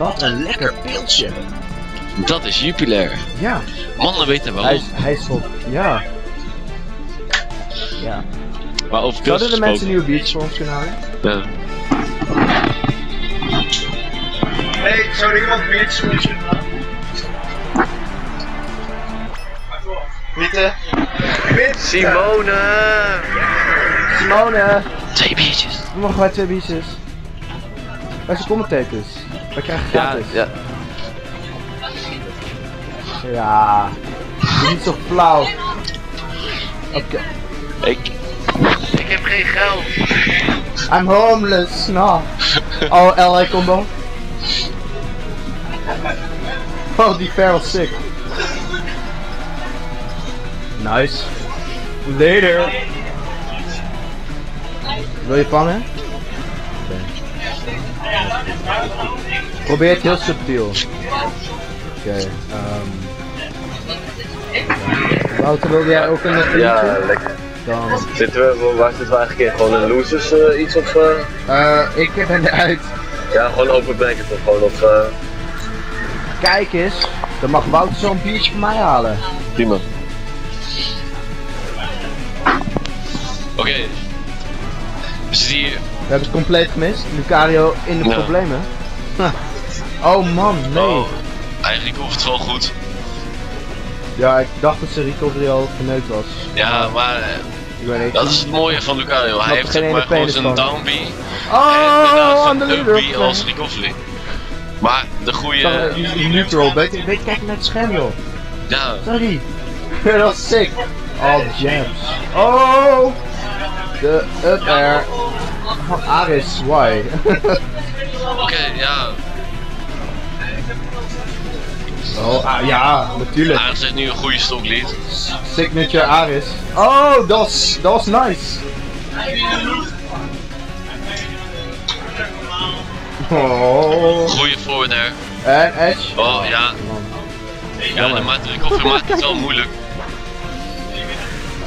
Wat een lekker pilsje. Dat is Jupiler. Ja, Mannen weten hij waarom. is, hij is op. Ja. Ja. Maar over Zouden de mensen nieuwe biertjes voor ons kunnen halen? Ja. Hey, zou er iemand biertjes voor ons kunnen halen? Witte. Simone! Simone! Twee biertjes. We mogen wij twee biertjes. Wij zijn commentators. Wij krijgen Ja, gratis. ja. Ja. Doe niet zo flauw. Oké. Ik. Ik heb geen geld. I'm homeless. No. Oh, LA combo. Oh, die fair was sick. Nice. Later. Wil je vangen? Oké. Probeer het heel subtiel. Oké, ehm. Wouter, wilde jij ook een nog Ja, lekker. Dan. Zitten we, waar zitten we eigenlijk in? Gewoon een losers eh, iets of... eh, Eh, ik ben eruit. ja, gewoon open bracket of gewoon of... eh, Kijk eens, dan mag Wouter zo'n biertje voor mij halen. prima. Oké. We zitten hier. We hebben het compleet gemist. Lucario in de Ja. problemen. oh man, nee. Oh. Eigenlijk hoeft het wel goed. Ja, ik dacht dat zijn recovery al verneukt was. Ja, maar Ik weet niet. dat is het mooie van Lucario. Hij heeft geen maar gewoon zijn down B en Oh, aan de up. B als recovery. Maar de goede. Die- neutral. Weet weet kijk naar het scherm joh. Ja, Sorry. dat was sick. All jams. Oh! De up air. Aris, why? oké, ja. oh, ah, ja, natuurlijk. Aardig heeft nu een goede stoklied. Signature Aris. Oh, dat was, dat was nice. Oh. Goede forward air. En Edge. Oh ja, ja de maakt de maakt het wel moeilijk.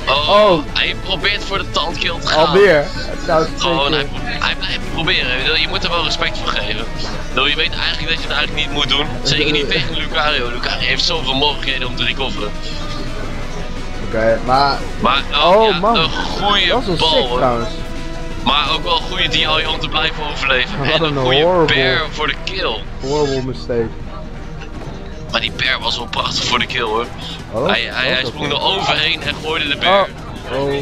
Oh, Oh. hij probeert voor de tandkill te gaan. Alweer. Nou, Gewoon, hij, keer. pro- hij blijft proberen. Je- moet er wel respect voor geven. Je weet eigenlijk dat je het eigenlijk niet moet doen. Zeker niet tegen Lucario. Lucario heeft zoveel mogelijkheden om te recoveren. Oké, maar Maar oh, Oh, ja, man. een goede bal. sick. Maar ook wel een goede DI om te blijven overleven. Wat en een een goede horrible. bear voor de kill. Horrible mistake. Maar die bear was wel prachtig voor de kill hoor. Oh, hij hij, hij sprong er overheen en gooide de bear. Oh, oh.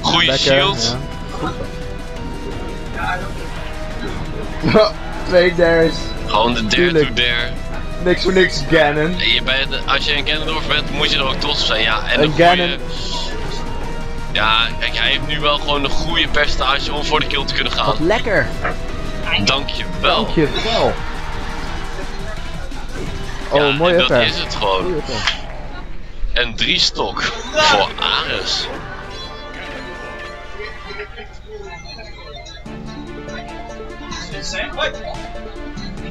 Goede Lekker. shield. Ja. Twee dares. Gewoon de dare Tuurlijk. to dare. Niks voor niks, Ganon. Je bent, als je een Ganondorf bent, moet je er ook trots op zijn. Ja, en Een. Ganon. Ja, kijk, hij heeft nu wel gewoon een goede percentage om voor de kill te kunnen gaan. Wat lekker. Dankjewel. Dankjewel. Oh, ja, mooi dat is het gewoon. En drie stok voor Ares.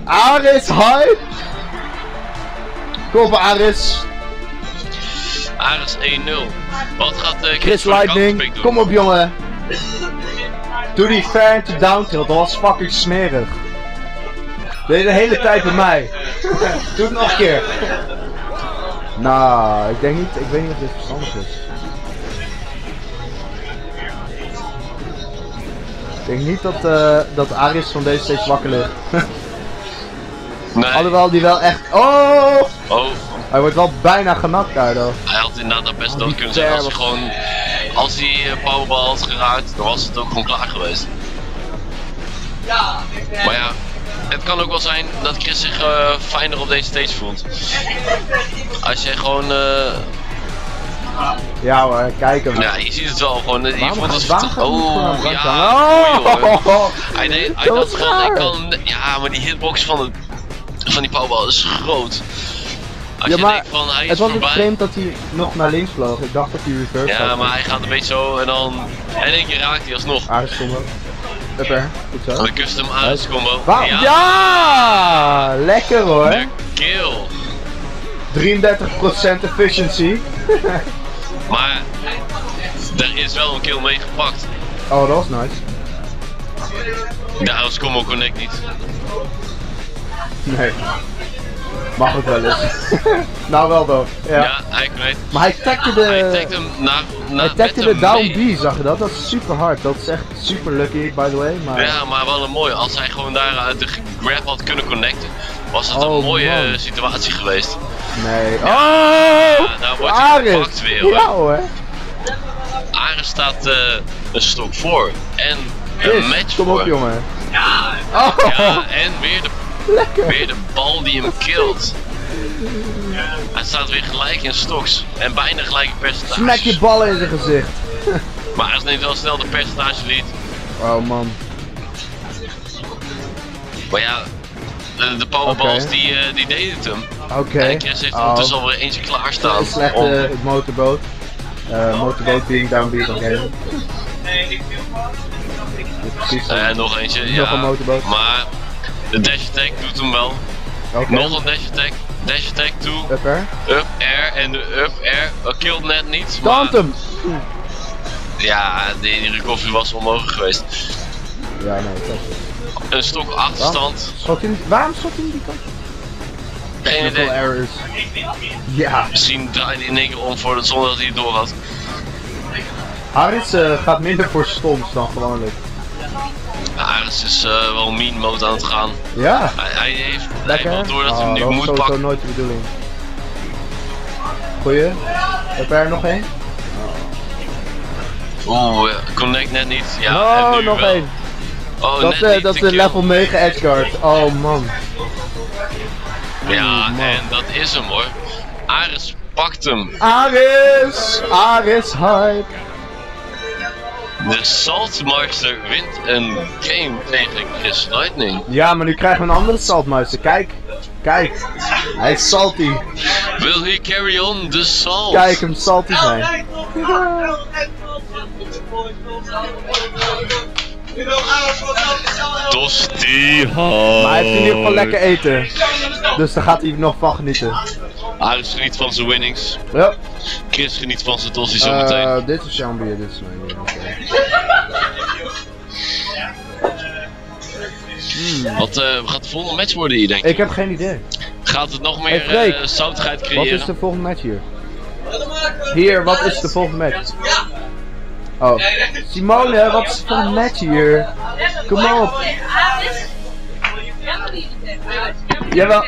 Aris, hype! Kom op Aris. Ares 1-0. Wat gaat uh, Chris Lightning, kom op jongen. Doe die fan to down tilt, dat was fucking smerig. Deed de hele tijd bij mij. Doe het nog een keer. Nou, ik denk niet, ik weet niet of dit verstandig is. Ik denk niet dat, eh dat Aris van deze steeds wakker ligt. Nee. Alhoewel die wel echt... Oh! Oh, Hij wordt wel bijna genakt daardoor. hij had inderdaad best Oh, dood kunnen zijn als hij gewoon... Als hij uh, powerball had geraakt, dan was het ook gewoon klaar geweest. Maar ja, het kan ook wel zijn dat Chris zich eh, fijner op deze stage voelt. Als je gewoon... eh, Ja hoor, kijk hem. ja, je ziet het wel gewoon. eh, Je gaat- het gewoon Oh, de ja. goeie, hoor. Oh, Hij, deed, hij Dat dacht ik raar. kan... Ja, maar die hitbox van, het, van die powerball is groot. Als Ja, je maar denkt van, hij is Het was voorbij... vreemd dat hij nog naar links vloog. Ik dacht dat hij reverse Ja, maar hij gaat een beetje zo en dan... En in één keer raakt hij alsnog. Aardig combo. Up air. Goed zo. Een custom Ares combo. Wa- ja! Lekker hoor. De kill. 33% efficiency. Maar er is wel een kill meegepakt. Oh, dat was nice. De Ares combo connect niet. Nee. Mag ook wel eens. nou wel toch. Ja. Ja, hij weet. Maar hij tagde de... Hij hem tagde de down mee. B, zag je dat? Dat is super hard. Dat is echt super lucky, by the way. Maar... Ja, maar wel een mooie. Als hij gewoon daar uit de grab had kunnen connecten, was dat Oh, een mooie man. eh, situatie geweest. Nee. Oh! nou wordt hij gepakt weer, hoor. Ja hoor. Ares staat eh, een stok voor. En een match kom voor. op jongen. Oh! Ja, en weer de, Lekker! weer de bal die hem killt. Hij staat weer gelijk in stoks. En bijna gelijk percentage. Smack je ballen in zijn gezicht. Maar hij neemt wel snel de percentage lead. Oh man. Maar ja, de, de powerballs Oké. die, eh, die deden het hem. Oké. En Chris heeft Oh. ondertussen alweer eentje klaarstaan. Een slechte om- motorboot. Eh motorboot being down beat oké. Precies. Eh, nog eentje, Nog ja. een motorboot. Maar de dash attack doet hem wel. Nog een dash attack. Dash attack toe. Up air. Up air. En de up air uh, killed net niet. maar- hem! Ja, die, die recovery was onmogelijk geweest. Ja, nee, dat is Een stok achterstand. Schot hij niet- Waarom schot hij die kant? Geen idee. errors. Ja. Misschien draaide hij in één keer om voor het zonder dat hij het door had. Harris eh, gaat minder voor stoms dan gewoonlijk. Ares is eh, wel mean mode aan het gaan. Ja. Hij, hij heeft, hij Lekker. wel door dat hij Oh, hem nu dat was moet pakken. nooit de bedoeling. Goeie. Heb er nog één? Oeh, eh, connect net niet. Ja, oh, en nu nog wel. één. Oh, dat net niet dat is level 9 edgeguard. Oh man. Ja, man. en dat is hem hoor. Ares pakt hem. Aris! Aris hype! De Saltmaster wint een game tegen Chris Lightning. Ja, maar nu krijgen we een andere saltmuister. Kijk. Kijk. Hij is salty. Will he carry on the salt? Kijk hem salty zijn. Tosti. Maar hij heeft in ieder geval lekker eten. Dus daar gaat hij nog van genieten. Ares geniet van zijn winnings. Ja. Chris geniet van zijn tosti zometeen. Eh, dit is jouw bier, dit is mijn bier. Wat eh, gaat de volgende match worden hier denk ik? Ik heb geen idee. Gaat het nog Hey, meer Freek. eh, zoutigheid Wat creëren? is de volgende match hier? Hier, wat is de volgende match? Oh. Simone, wat is de volgende match hier? Kom op. Jawel.